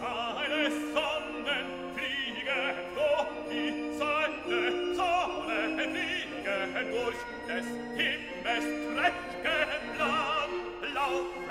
Seile Sonnen fliege durch die Sonne, Sonne fliege durch des Himmels Trecken blau, blau.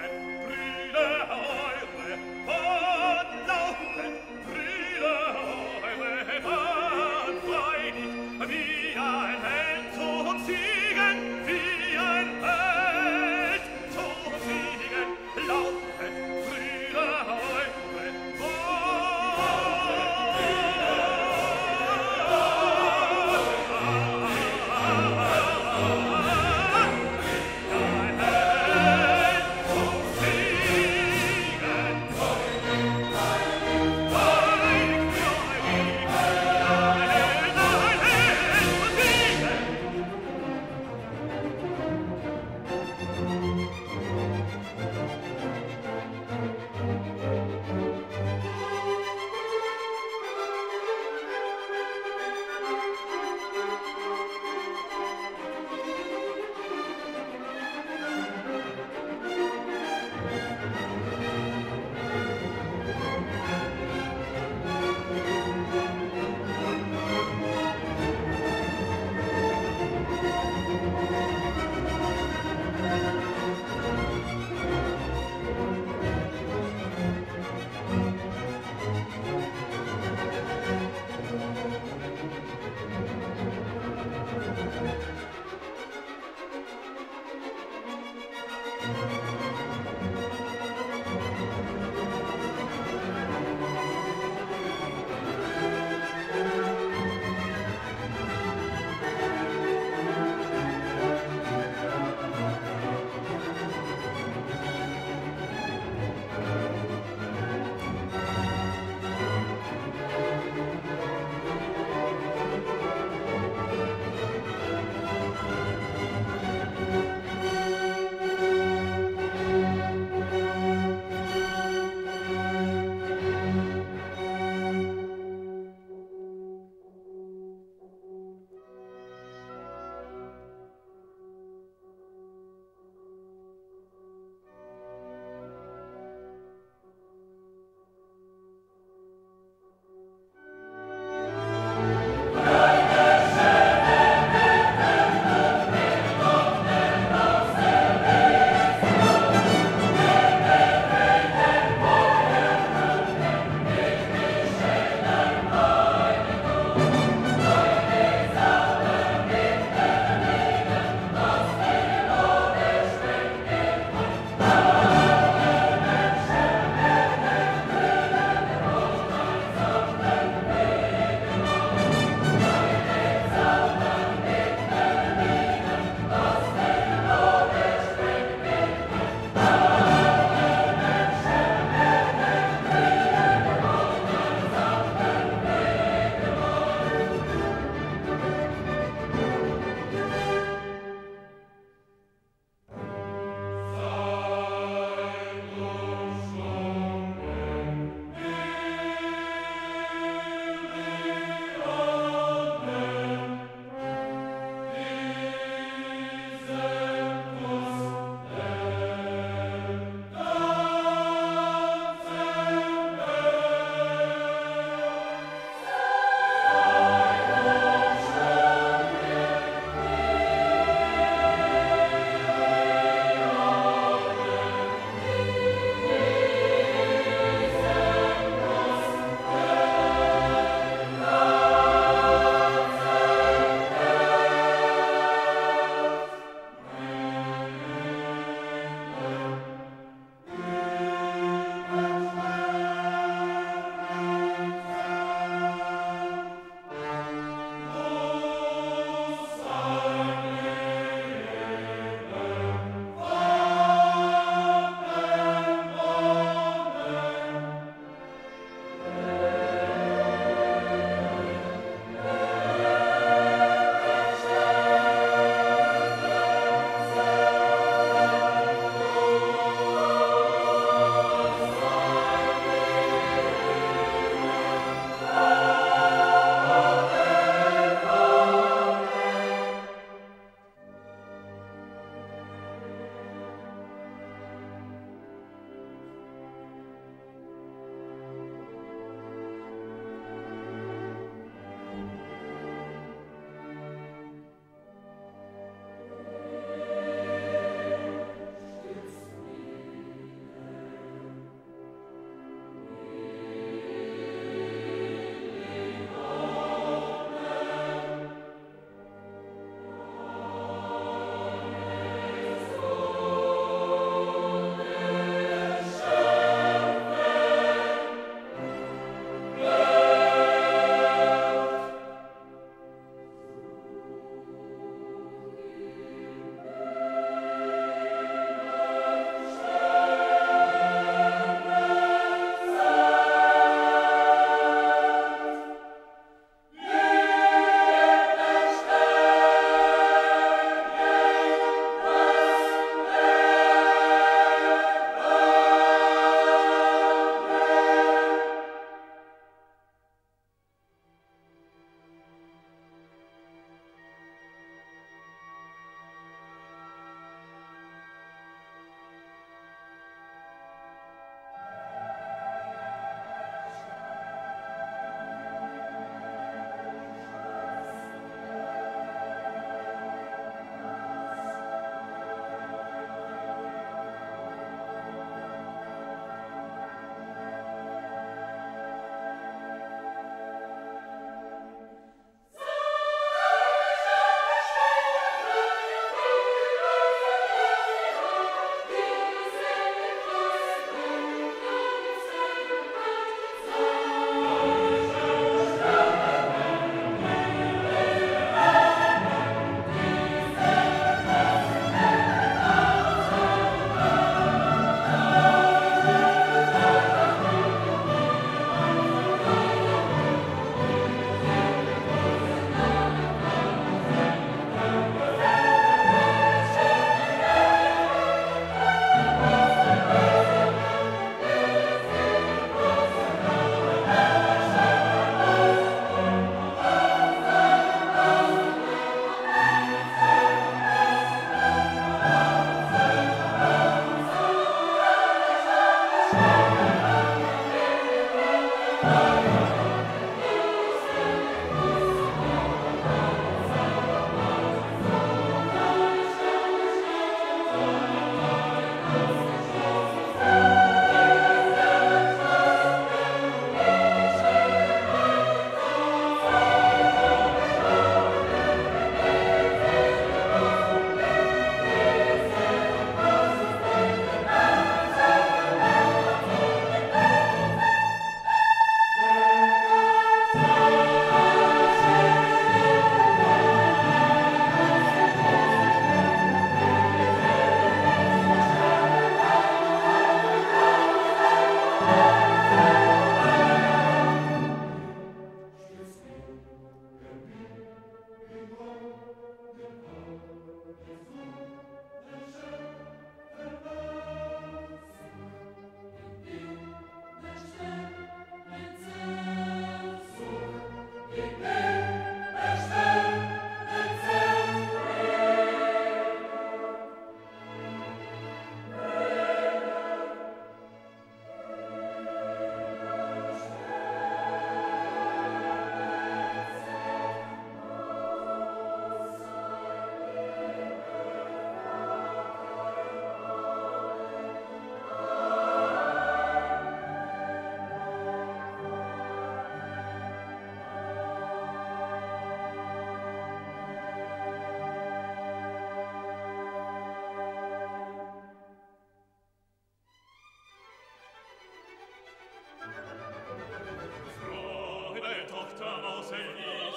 Vater auserwählt.